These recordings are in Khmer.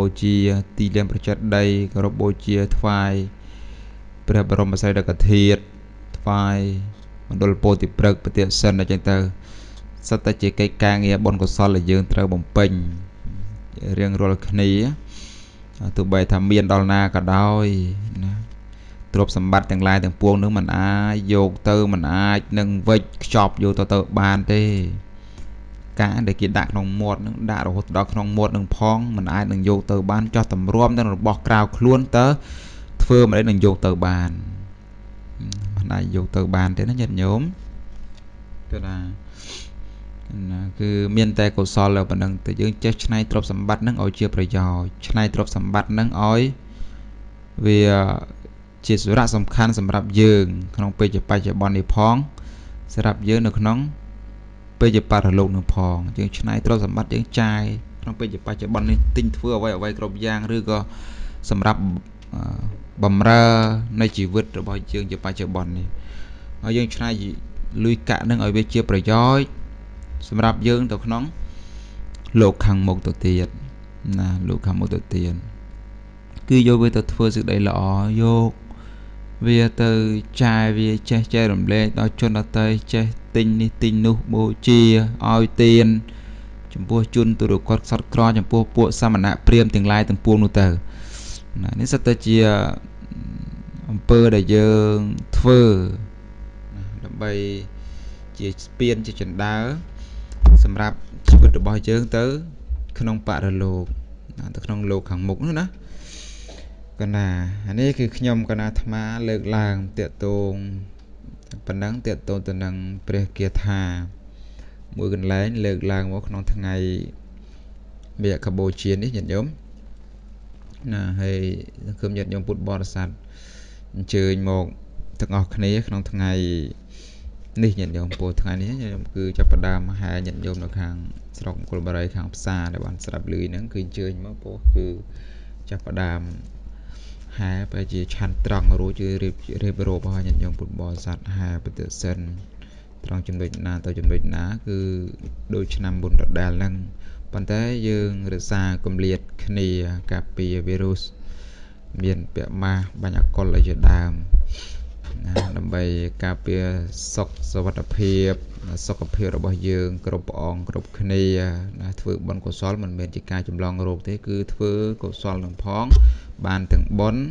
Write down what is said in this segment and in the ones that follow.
បូជា ទីលានប្រចេះដី គោរពបូជា ថ្វាយព្រះបរមសីដកធាតុ ថ្វាយមណ្ឌលពោធិព្រឹក្ស ប្រទានសិន អីចឹងទៅ សុទ្ធតែជាកិច្ចការងារបុណ្យកុសលដែលយើងត្រូវបំពេញរៀងរាល់គ្នាទោះបីថាមានដល់ណាក៏ដោយណាទ្រព្យសម្បត្តិទាំងឡាយទាំងពួងនឹងមិនអាចយកទៅមិនអាចនឹងវេចខ្ចប់យកទៅទៅបានទេ កាដែលគេដាក់ក្នុងមាត់នឹងដាក់រហូតដល់ក្នុងមាត់នឹងផងមិនអាចនឹងយកទៅបានចោះតម្រាំនឹងរបស់ក្រៅខ្លួនទៅធ្វើមិនអាចនឹងយកទៅបានមិនអាចយកទៅបានទេណាញាតិញោមគឺថាណាគឺមានតែកុសលតែប៉ុណ្្នឹងតែយើងចេះច្នៃទ្រព្យសម្បត្តិហ្នឹងឲ្យជាប្រយោជន៍ច្នៃទ្រព្យសម្បត្តិហ្នឹងឲ្យវាជាសារៈសំខាន់សម្រាប់យើង ក្នុងពេលជាបច្ចុប្បន្ននេះផងសម្រាប់យើងនៅក្នុង ពេលជាបរលោកនឹងផងយើងឆ្នៃទ្រព្យសម្បត្តិយើងចាយក្នុងពេលជាបច្ចុប្បន្ននេះទិញធ្វើអ្វីអ្វីគ្រប់យ៉ាងឬក៏សម្រាប់បំរើនៃជីវិតរបស់យើងជាបច្ចុប្បន្ននេះហើយយើងឆ្នៃលុយកាក់នឹងឲ្យវាជាប្រយោជន៍សម្រាប់យើងទៅក្នុងលោកខាងមុខទៅទៀតណាលោកខាងមុខទៅទៀតគឺយកវាទៅធ្វើសេចក្តីល្អយក វាទៅចាយវាចេះចែករំលែកដល់ជនដទៃចេះទិញនេះទិញនោះបូជាឲ្យទានចំពោះជនទុរគាត់ខ្សត់ក្រចំពោះពួកសមណៈព្រាមទាំងឡាយទាំងពួងនោះទៅណានេះសិតតែជាអំពើដែលយើងធ្វើដើម្បីជាស្ពានជាចណ្ដើសម្រាប់ជីវិតរបស់យើងទៅ ក្នុងបរិលោកទៅក្នុងលោកខាងមុខនោះណា កណាអានេះគឺខ្ញុំកណាអាត្មាលើកឡើងតេតងប៉ុណ្ណឹងតេតងទៅនឹងព្រះគាថាមួយកន្លែងលើកឡើងមកក្នុងថ្ងៃមយៈកបូជានេះញាតិញោមណាហើយសង្គមញាតិញោមពុទ្ធបរិស័ទអញ្ជើញមកទាំងអស់គ្នាក្នុងថ្ងៃនេះញាតិញោមពោលថ្ងៃនេះញាតិញោមគឺចាប់ផ្ដើមមហាញាតិញោមនៅខាងស្រុកគុលបរិយខាងផ្សារដែលបានស្រាប់លឺហ្នឹងគឺអញ្ជើញមកពោលគឺចាប់ផ្ដើម ហែប្រហែលជាឆាន់ត្រង់រួចគឺរៀបរៀបរាប់ឲ្យញាតិញោមពុទ្ធបរិស័ទហែបតិសិនត្រង់ចំណុចណាទៅចំណុចណាគឺដូចឆ្នាំមុនដដែលហ្នឹងប៉ុន្តែយើងរក្សាគម្លាតគ្នាការពារវីរុសមានពាក់ម៉ាស់បាញ់អកុលអីជាដើមណា ដើម្បីការពារសុខសុវត្ថិភាពសុខភាពរបស់យើងគ្រប់ព្រះអង្គគ្រប់គ្នាណាធ្វើបុណ្យកុសលមិនមែនជាការចម្លងរោគទេគឺធ្វើកុសលនឹងផង បានទាំងបុណ្យ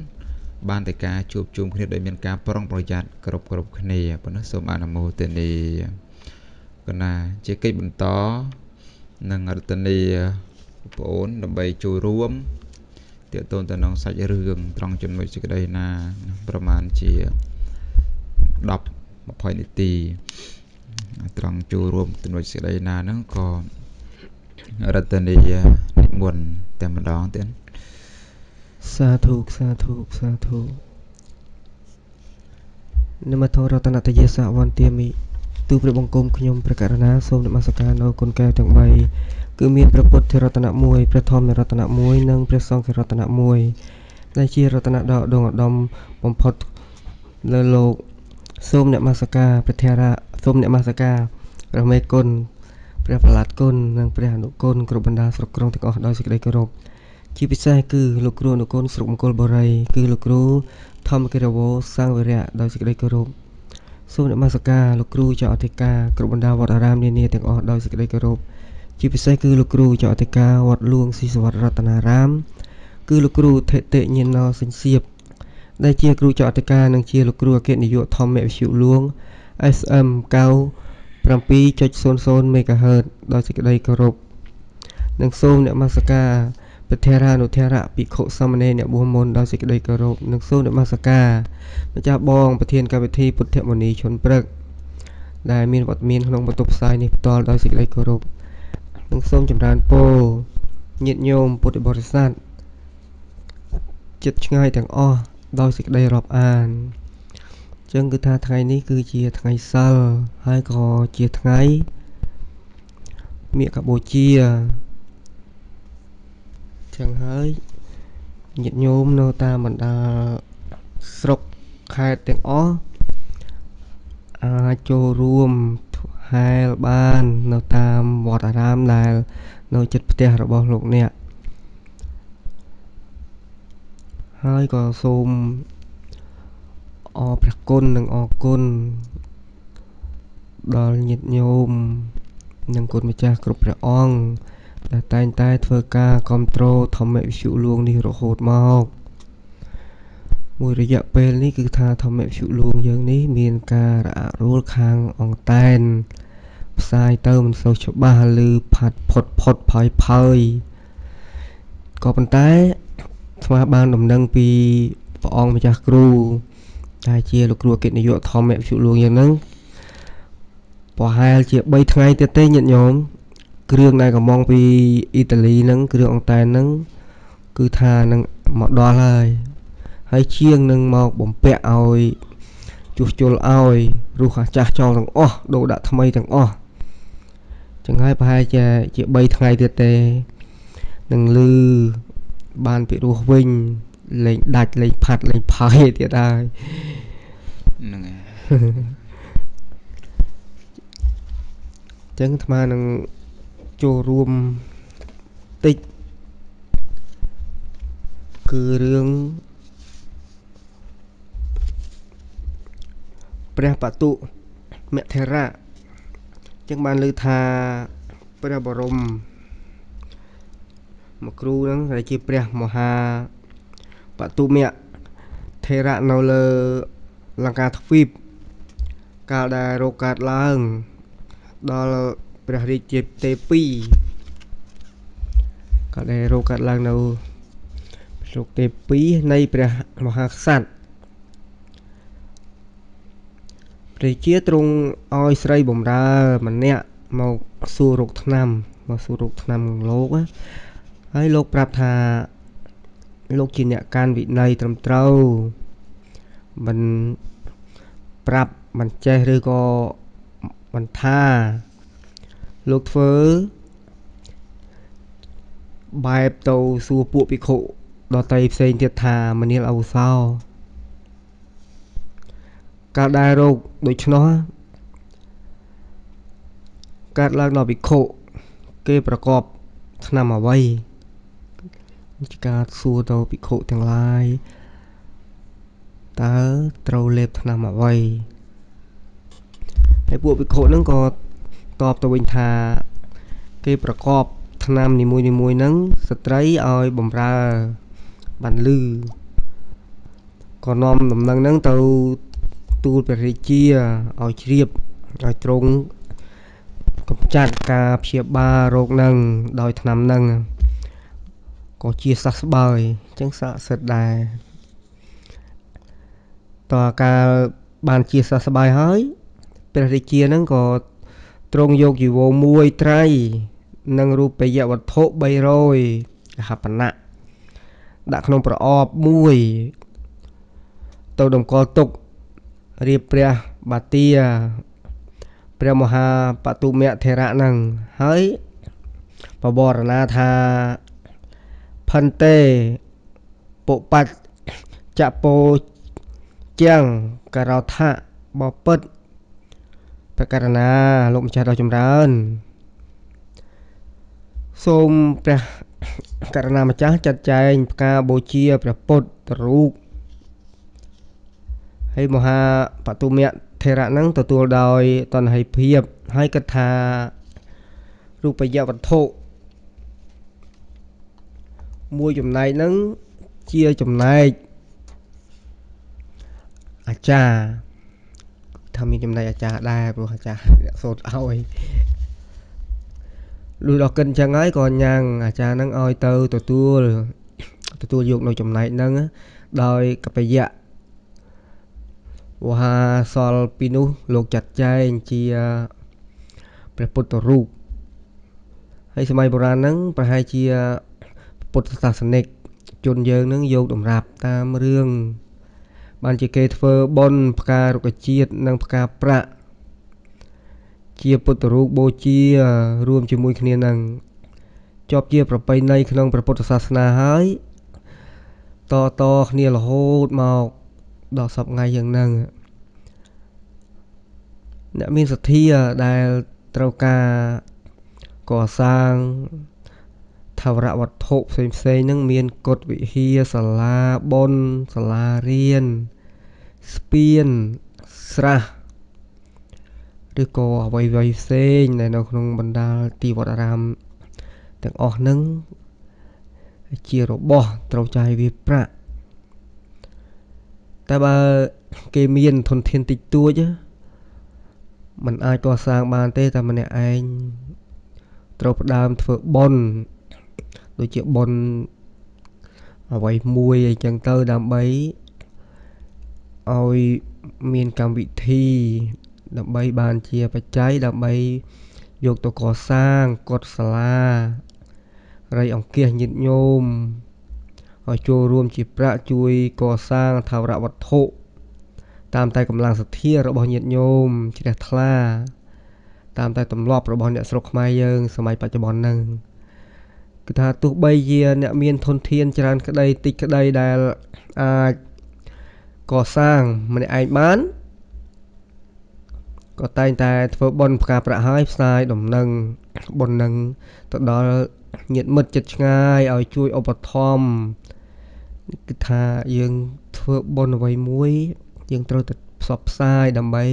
បានតែការជួបជុំគ្នាដោយមានការប្រុងប្រយ័ត្នគ្រប់គ្រប់គ្នាប៉ុណ្ណោះសូមអនុមោទនាកណាជាកិច្ចបន្តនឹងរតនីបងប្អូនដើម្បីចូលរួមទាក់ទងទៅនឹងសាច់រឿងត្រង់ចំណុចសេចក្តីណា ប្រមាណជា 10 20នាទីត្រង់ចូលរួមចំណុចសេចក្តីណាហ្នឹងក៏រតនីនិមន្តតែម្ដងទៀតសាធុសាធុសាធុនមធរតនតយេសវន្ទាមិទូព្រះបង្គំខ្ញុំព្រះករណាសូមនមស្ការនៅគុណកែទាំង3គឺមានព្រះពុទ្ធរតនៈ1ព្រះធម្មរតនៈ1និងព្រះសង្ឃរតនៈ1ដែលជារតនៈដ៏ឧត្តមឧត្តមបំផុតលើលោក សូមអ្នកមស្ការព្រះធរៈសូមអ្នកមស្ការព្រះមេគុណព្រះប្រឡាត់គុណនិងព្រះអនុគុណគ្រប់បណ្ដាស្រុកក្រុងទាំងអស់ដោយសេចក្តីគោរពជាពិសេសគឺលោកគ្រូអនុគុណស្រុកមង្គលបុរី គឺលោកគ្រូធម្មកិរិវោសង្ឃវិរៈដោយសេចក្តីគោរពសូមនមស្ការលោកគ្រូចៅអធិការគ្រប់បណ្ដាវត្តអារាមនានាទាំងអស់ដោយសេចក្តីគោរពជាពិសេសគឺលោកគ្រូចៅអធិការវត្តលួងស៊ីសវត្តរតនារាម គឺលោកគ្រូថេតិញាណោសិញសៀប ដែលជាគ្រូចៅអធិការ និងជាលោកគ្រូអគ្គនាយកធម្មវិទ្យុលួង SM 97.00 MHz ដោយសេចក្តីគោរព និងសូមនមស្ការព្រះធរានុធរៈភិក្ខុសាមណេរអ្នកបួសមុនដោយសេចក្តីគោរព និងសូមនមស្ការម្ចាស់បងប្រធានកម្មវិធីពុទ្ធមនីឈុនព្រឹក ដែលមានវត្តមានក្នុងបន្ទប់ផ្សាយនេះផ្ទាល់ដោយសេចក្តីគោរព និងសូមចម្រើនពរញាតិញោមពុទ្ធបរិស័ទចិត្តឆ្ងាយទាំងអស់ ដោយសេចក្តីរាប់អានចឹងគឺថាថ្ងៃនេះគឺជាថ្ងៃសិលហើយក៏ជាថ្ងៃមាឃបូជាចឹងហើយញាតិញោមនៅតាមបណ្ដាស្រុកខេត្តទាំងអស់អាចចូលរួមហែលបាននៅតាមវត្តអារាមដែលនៅចិត្តផ្ទះរបស់លោកអ្នក ហើយក៏សូមអរព្រះគុណនិងអរគុណដល់ញាតិញោមនិងគុណម្ចាស់គ្រប់ព្រះអង្គដែលតែងតែធ្វើការគ្រប់គ្រងធម្មវិសុលួងនេះរហូតមកមួយរយៈពេលនេះគឺថាធម្មវិសុលួងយើងនេះមានការរអាក់រោលខាងអង្តែនផ្សាយទៅមិនសូវច្បាស់ឬផាត់ផុតផុតផើយផើយក៏ប៉ុន្តែ ស្មាបានដំណឹងពីព្រះអង្គម្ចាស់គ្រូដែលជាលោកគ្រូអគ្គនាយកធម្មវិសុលួងយើងហ្នឹងប្រហែលជា3ថ្ងៃទៀតទេញាតិញោមគ្រឿងដែលកំងពីអ៊ីតាលីហ្នឹងគ្រឿងអង្តែនហ្នឹងគឺថានឹងមកដល់ហើយហើយជាងនឹងមកបំពាក់ឲ្យជួសជុលឲ្យរុះអាចាស់ចោលទាំងអស់ដូរដាក់ថ្មីទាំងអស់ចឹងហើយប្រហែលជាជា3ថ្ងៃទៀតទេនឹងលឺ បានពីរោះវិញលេងដាច់លេងផាត់លេងផាយទៀតហើយហ្នឹងហើយចឹងអាត្មានឹងចូលរួមតិចគឺរឿងព្រះបតុមធរៈចឹងបានលើថាព្រះបរម មកគ្រូហ្នឹងដែលជាព្រះមហាបតុមៈថេរៈនៅលើលង្កាទ្វីបកាលដែលរោគកើតឡើង ដល់ព្រះរាជាទេ2ក៏ដែលរោគកើតឡើងនៅស្រុកទេ2នៃព្រះមហាក្សត្រព្រះជាទ្រង់ឲ្យស្រីបំរើម្នាក់មកសួររោគឆ្នាំមកសួររោគឆ្នាំលោក ហើយលោកប្រាប់ថាលោកជាអ្នកកាន់វិន័យត្រឹមត្រូវ មិនប្រាប់មិនចេះឬក៏មិនថា លោកធ្វើបែបទៅសួរពួកភិក្ខុដតីផ្សេងទៀតថាមនាលអវសោកាលដែលរោគដូច្នោះកើតឡើងដល់ភិក្ខុគេប្រកបឆ្នាំអ្វី ជាការសួរទៅភិក្ខុទាំងឡាយតើត្រូវលេបឆ្នាំអ្វីហើយពួកភិក្ខុហ្នឹងក៏តបទៅវិញថាគេប្រកបឆ្នាំនីមួយនីមួយហ្នឹងស្ត្រីឲ្យបំរើបានលឺក៏នាំដំណឹងហ្នឹងទៅទូលព្រះរាជាឲ្យជ្រាបឲ្យទ្រង់កំចាត់ការព្យាបាលរោគហ្នឹងដោយថ្នាំហ្នឹង ក៏ជាសះស្បើយអញ្ចឹងស័ក្តិសិទ្ធដែរតើកាលបានជាសះស្បើយហើយព្រះរាជានឹងក៏ទ្រង់យកជីវរមួយត្រៃនិងរូបយវត្ថុ300ហបណៈដាក់ក្នុងប្រអប់មួយទៅតម្កល់ទុករៀបព្រះបាទាព្រះមហាបតុមៈធរៈនឹងហើយបបរណាថា ផន្ទេ ពុបច្ចចពោជាងករោថាបពិតព្រះករណាលោកម្ចាស់ដ៏ចម្រើន សូមព្រះករណាម្ចាស់ចាត់ចែងផ្កាបូជាព្រះពុទ្ធរូប ហើយមហាបតុមៈថេរៈនឹងទទួលដោយតណ្ហិភាព ហើយគិតថារូបយវត្ថុ មួយចំណែកនឹងជាចំណែកអាចារ្យថាមានចំណែកអាចារ្យដែរព្រោះអាចារ្យអ្នកសូត្រឲ្យលុះដល់កិនចឹងហើយក៏ញ៉ាំងអាចារ្យហ្នឹងឲ្យទៅទទួលទទួលយកនៅចំណែកហ្នឹងដោយកបយៈវហាសលពីនោះលោកចាត់ចែងជាព្រះពុទ្ធរូបហើយសម័យបុរាណហ្នឹងប្រហែលជា ពុទ្ធសាសនិកជនយើងនឹងយកតម្រាប់តាមរឿងបានជាគេធ្វើបុណ្យផ្ការុក្ខជាតិ និងផ្កាប្រាក់ ជាពុទ្ធរូបបូជារួមជាមួយគ្នានឹងជាប់ជាប្រពៃណីក្នុងព្រះពុទ្ធសាសនាហើយតតគ្នារហូតមកដល់សពថ្ងៃយ៉ាងហ្នឹងអ្នកមានសទ្ធាដែលត្រូវការកសាង ថាវរៈវត្ថុផ្សេងផ្សេងហ្នឹងមាន កុដិ វិហារ សាលាបុណ្យ សាលារៀន ស្ពាន ស្រះ ឬក៏អ្វីៗផ្សេងដែលនៅក្នុងបណ្ដាលទីវត្តអារាមទាំងអស់ហ្នឹង ជារបស់ត្រូវចាយវាប្រាក់តែបើគេមានធនធានតិចតួចมันអាចកសាងបានទេតែម្នាក់ឯងត្រូវផ្ដើមធ្វើបុណ្យ ដូចជាបុណ្យអ្វីមួយអីចឹងទៅ ដើម្បីឲ្យមានកម្មវិធី ដើម្បីបានជាបច្ច័យដើម្បីយកទៅកសាងកុដិសាលា រៃអង្គាសញាតិញោមឲ្យចូលរួមជាប្រាក់ជួយកសាងថាវរៈវត្ថុតាមតែកម្លាំងសទ្ធារបស់ញាតិញោមជ្រះថ្លា តាមតែទម្លាប់របស់អ្នកស្រុកខ្មែរយើងសម័យបច្ចុប្បន្នហ្នឹង គឺថាទោះបីជាអ្នកមានធនធានច្រើនក្តីតិចក្តីដែលអាចកសាងម្នាក់ឯងបាន ក៏តែងតែធ្វើបុណ្យផ្កាប្រាក់ហើយផ្សាយដំណឹងបុណ្យនឹងទៅដល់ញាតិមិត្តចិត្តឆ្ងាយឲ្យជួយឧបត្ថម្ភគឺថាយើងធ្វើបុណ្យអ្វីមួយ យើងត្រូវតែផ្សព្វផ្សាយដើម្បី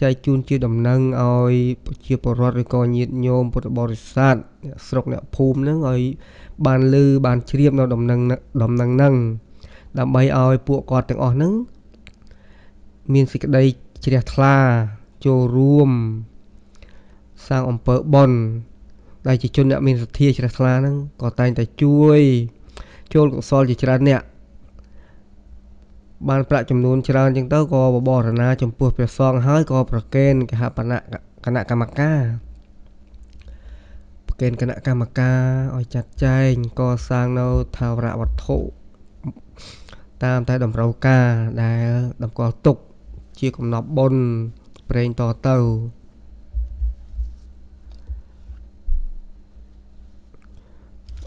ចែកជូនជាដំណឹងឲ្យប្រជាពលរដ្ឋឬក៏ញាតិញោមពុទ្ធបរិស័ទអ្នកស្រុកអ្នកភូមិហ្នឹងឲ្យបានលឺបានជ្រាបនៅដំណឹងដំណឹងហ្នឹងដើម្បីឲ្យពួកគាត់ទាំងអស់ហ្នឹងមានសេចក្តីជ្រះថ្លាចូលរួមសាងអំពើបុណ្យដែលជាជនអ្នកមានសទ្ធាជ្រះថ្លាហ្នឹងក៏តែងតែជួយចូលកុសលជាច្រើនអ្នក បានប្រាក់ចំនួនច្រើនចឹងទៅក៏បបរណាចំពោះព្រះសង្ឃហើយក៏ប្រកេនគហបណៈគណៈកម្មការប្រកេនគណៈកម្មការឲ្យចាត់ចែងកសាងនៅថាវរៈវត្ថុតាមតែតម្រូវការដែលតម្កល់ទុកជាកំណប់បុណ្យប្រេងតទៅ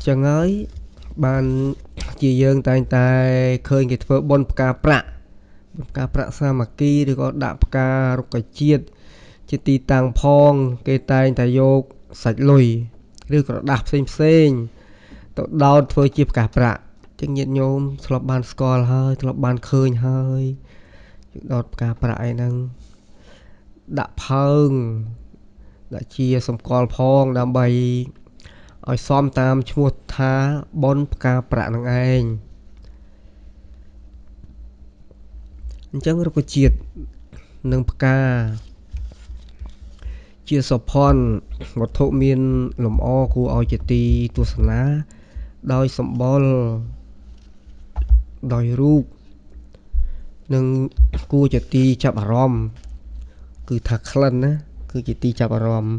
ចឹងហើយបាន ជាយើងតែងតែឃើញគេធ្វើបុណ្យផ្កាប្រាក់បុណ្យផ្កាប្រាក់សាមគ្គី ឬក៏ដាក់ផ្ការុក្ខជាតិជាទីតាំងផង គេតែងតែយកសាច់លុយ ឬក្រដាស់ផ្សេងផ្សេងទៅដោតធ្វើជាផ្កាប្រាក់ចឹងញាតិញោមធ្លាប់បានស្គាល់ហើយធ្លាប់បានឃើញហើយដោតផ្កាប្រាក់អីហ្នឹងដាក់ផើងដាក់ជាសម្គាល់ផងដើម្បី ឲ្យសមតាមឈ្មោះថាប៉ុនផ្កាប្រាក់នឹងឯង អញ្ចឹងរុក្ខជាតិនិងផ្កា ជាសុផនវត្ថុមានលំអគួរឲ្យជាទីទស្សនា ដោយសម្បុរដោយរូប និងគួរជាទីចាប់អារម្មណ៍ គឺថាក្លិនណាគឺជាទីចាប់អារម្មណ៍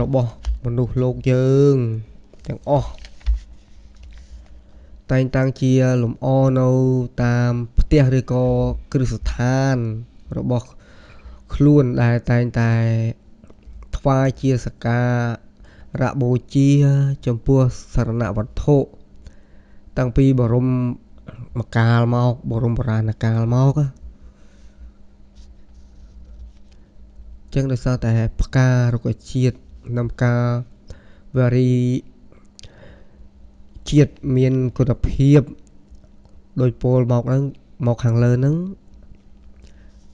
របស់ មនុស្សលោកយើងទាំងអស់តែងតាំងជាលំអនៅតាមផ្ទះឬក៏គ្រឹះស្ថានរបស់ខ្លួនដែលតែងតែថ្វាយជាសក្ការៈបូជាចំពោះសរណវត្ថុតាំងពីបរមមកាលមកបរមបុរាណកាលមកចឹងដោយសារតែផ្ការុក្ខជាតិ ដំការវារីជាតិមានគុណភាពដោយពោលមកហ្នឹងមកខាងលើហ្នឹង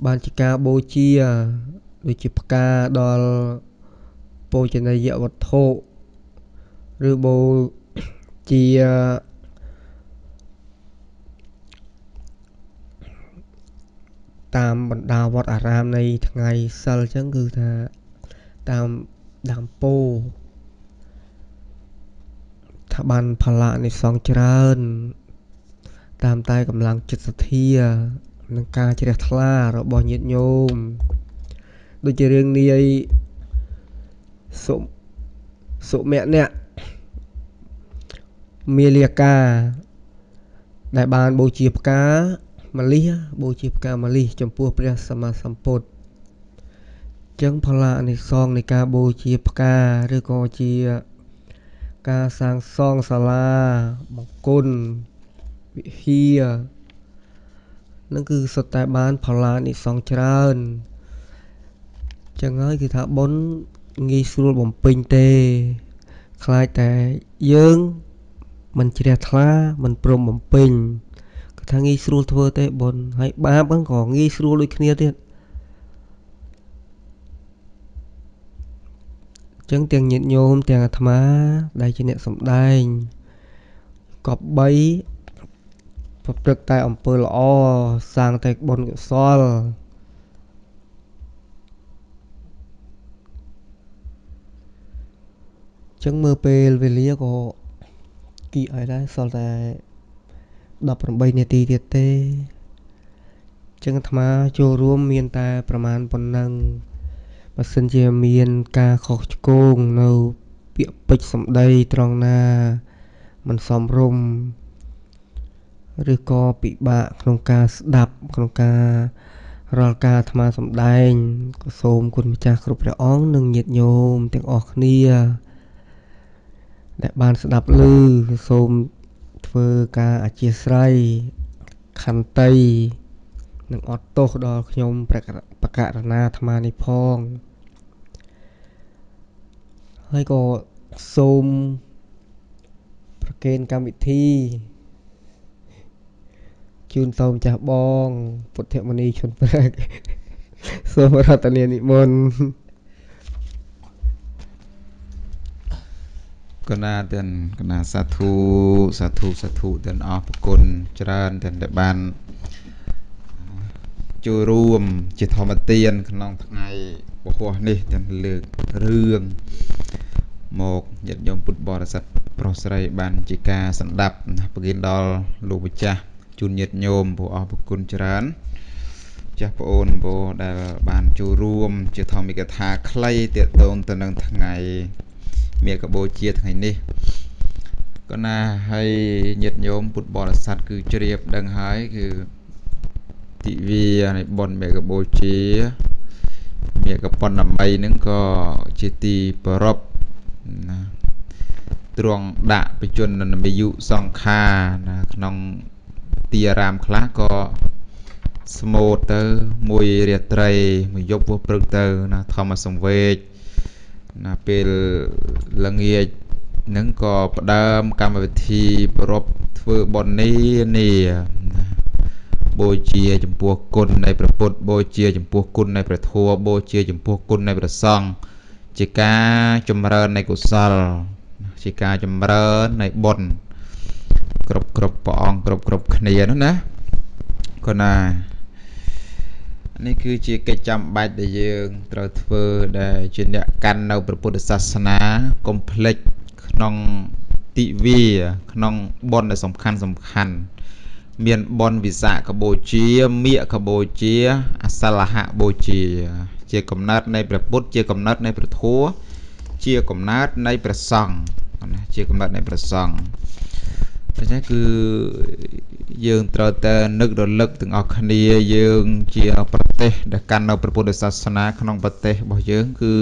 បានជាការបូជាដូចជាផ្កាដល់ពោជនីយវត្ថុឬបូជាតាមបណ្ដាវត្តអារាមនៃថ្ងៃសិលអញ្ចឹងគឺថាតាម ដើមពោថាបានផលៈនិសងច្រើន តាមតែកម្លាំងចិត្តសទ្ធា និងការជ្រះថ្លារបស់ញាតិញោមដូចជារឿងនាយសុសុមៈអ្នកមាលាកាដែលបានបូជាផ្កាមលិះបូជាផ្កាមលិះចំពោះព្រះសម្មាសម្ពុទ្ធ ចឹងផលៈអនិសងនៃការបូជាផ្កា ឬក៏ជាការសាងសង់សាលា បង្គន់ វិហារ នឹងគឺសុទ្ធតែបានផលៈនិសងច្រើនចឹងហើយគឺថាបុណ្យងាយស្រួលបំពេញទេខ្លាចតែយើងមិនជ្រះថ្លាមិនព្រមបំពេញគាត់ថាងាយស្រួលធ្វើទេបុណ្យហើយបាបហ្នឹងក៏ងាយស្រួលដូចគ្នាទៀត ចឹងទាំងញាតិញោមទាំងអាត្មា ដែលជាអ្នកសំដែងកប់3ប្រព្រឹត្តតែអំពើល្អសាងតែបុណ្យកុសលចឹងមើលពេលវេលាក៏គីឲ្យដែរសល់តែ18នាទីទៀតទេចឹងអាត្មាចូលរួមមានតែប្រមាណប៉ុណ្ណឹង បើសិនជាមានការខុសឆ្គងនៅពាក្យពេចន៍សម្ដីត្រង់ណាមិនសមរម្យ ឬក៏ពិបាកក្នុងការស្ដាប់ ក្នុងការរាល់ការអាត្មាសម្ដែងក៏សូមគុណម្ចាស់គ្រប់ព្រះអង្គនិងញាតិញោមទាំងអស់គ្នា ដែលបានស្ដាប់ឮសូមធ្វើការអធិស្ឋានខន្តី និងអត់ទោសដល់ខ្ញុំប្រ ករណាអាត្មានេះផងហើយក៏សូមប្រកេនកម្មវិធីជូនសូមចាស់បង ពុទ្ធមនីឈុនព្រែកសូមរតនានិមន្តកណាទាំងកណាសាធុសាធុសាធុទាំងអស់ប្រគុណច្រើនទាំងដែលបាន ចូលរួម ជាធម្មទាន ក្នុងថ្ងៃពហុនេះទាំងលើករឿងមកញាតិញោមពុទ្ធបរិស័ទប្រុសស្រីបានជាការសម្ដាប់ប្រគិនដល់លោកម្ចាស់ជូនញាតិញោមពួកអស់ប្រគុណច្រើនចាស់ប្អូនបងដែលបានចូលរួម ជាធម្មិកថាខ្លីទាក់ទងទៅនឹងថ្ងៃមាកបូជាថ្ងៃនេះក៏ណាហើយញាតិញោមពុទ្ធបរិស័ទគឺជ្រាបដឹងហើយគឺ ទិវានៃបុណ្យមេកបូជាមេកប៉ុណ្ណមីហ្នឹងក៏ជាទីប្រពណាទ្រង់ដាក់បជននិមយុសង្ខាណាក្នុងទីអារាមខ្លះក៏ស្មូតទៅមួយរាត្រីមួយយប់ពោះព្រឹកទៅ ណាធម្មសង្វេគណាពេលល្ងាចនឹងក៏ផ្ដើមកម្មវិធីប្រពធ្វើបន់នេះនេះ បូជាចំពោះគុណនៃព្រះពុទ្ធបូជាចំពោះគុណនៃព្រះធម៌បូជាចំពោះគុណនៃព្រះសង្ឃជាការចម្រើននៃកុសល ជាការចម្រើននៃបុណ្យគ្រប់គ្រប់ព្រះអង្គគ្រប់គ្រប់គ្នានោះណាគណានេះគឺជាកិច្ចចាំបាច់ដែលយើងត្រូវធ្វើដែលជាអ្នកកាន់នៅព្រះពុទ្ធសាសនាកុំភ្លេចក្នុងទិវាក្នុងបុណ្យដែលសំខាន់សំខាន់ មានបុណ្យវិសាខបូជាមៀកបូជា អសលហបូជា ជាកំណើតនៃព្រះពុទ្ធជាកំណើតនៃព្រះធម៌ជាកំណើតនៃព្រះសង្ឃណាជាកំណើតនៃព្រះសង្ឃដូច្នេះគឺយើងត្រូវតែនឹករលឹកទាំងអស់គ្នាយើងជាប្រទេសដែលកាន់នៅព្រះពុទ្ធសាសនាក្នុងប្រទេសរបស់យើងគឺ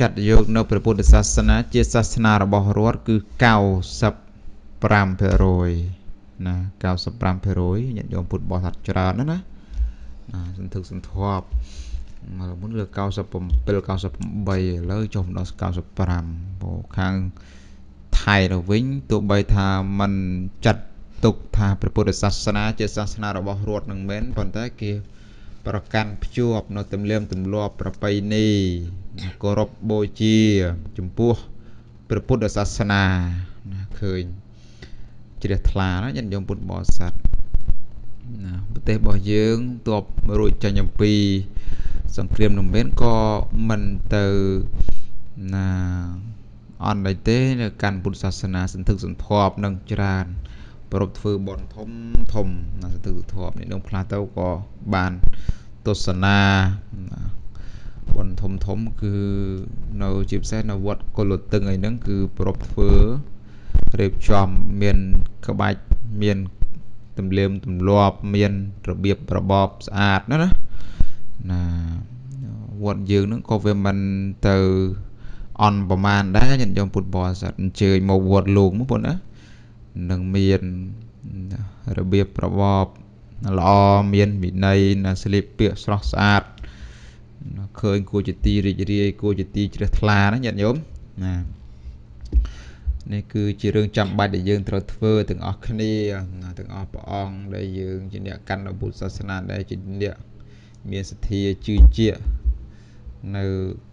ចាត់យកនៅព្រះពុទ្ធសាសនាជាសាសនារបស់រដ្ឋគឺ95% ណា95%ញាតិញោមពុទ្ធបរិស័ទច្រើនណាណាសន្ធឹកសន្ធាប់មុនលើ97 98ឥឡូវចុះមកដល់95ព្រោះខាងថៃទៅវិញទោះបីថាมันចាត់ទុកថាព្រះពុទ្ធសាសនាជាសាសនារបស់រដ្ឋនឹងមែនប៉ុន្តែគេប្រកាន់ភ្ជាប់នៅទម្លាប់ទម្លាប់ប្រពៃណីគោរពបូជាចំពោះព្រះពុទ្ធសាសនាណាឃើញ ជ្រះថ្លាណាញាតិញោមពុទ្ធបរិស័ទណាប្រទេសរបស់យើងទប់រួចចាញ់អំពីសង្គ្រាមនឹងមានក៏មិនទៅណាអន់ដែរទេនៅកាន់ពុទ្ធសាសនាសន្ធឹកសន្ធាប់នឹងច្រើនប្រពធ្វើបន់ធំធំណាសន្ធឹកសន្ធាប់នេះនឹងផ្លាស់ទៅក៏បានទស្សនាបន់ធំធំគឺនៅជាពិសេសនៅវត្តកុលតឹងអីហ្នឹងគឺប្រពធ្វើ រៀបចំមានក្បាច់មានទំលៀមទម្លាប់មានរបៀបរបបស្អាតណាណាណាវត្តយើងនឹងក៏វាមិនទៅអន់ប្រមាណដែរញាតិញោមពុទ្ធបរិស័ទអញ្ជើញមកវត្តលោកមកពុនណានឹងមានរបៀបរបបល្អមានវិន័យណាស្លៀកពាក់ស្រស់ស្អាតឃើញគួរជាទីរីករាយគួរជាទីជ្រះថ្លាណាញាតិញោមណា នេះគឺជារឿងចាំបាច់ដែលយើងត្រូវធ្វើទាំងអស់គ្នាណាទាំងអស់ព្រះអង្គដែលយើងជាអ្នកកាន់នៅពុទ្ធសាសនាដែលជាអ្នកមានសទ្ធាជឿជាក់នៅ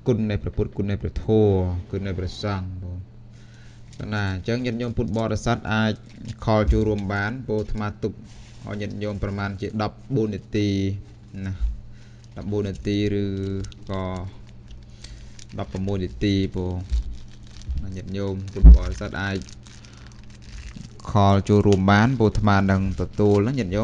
គុណនៃព្រះពុទ្ធគុណនៃព្រះធម៌គុណនៃព្រះសង្ឃបងប៉ុន្តែអញ្ចឹងញាតិញោមពុទ្ធបរិស័ទអាចខលចូលរួមបានពោអាត្មាទុកឲ្យញាតិញោមប្រហែលជា14នាទីណា14នាទីឬក៏16នាទីពូ ញាតិញោមពុទ្ធបរិស័ទអាចខលចូលរួមបានពូអាត្មានឹងទទួលណាញាតិញោម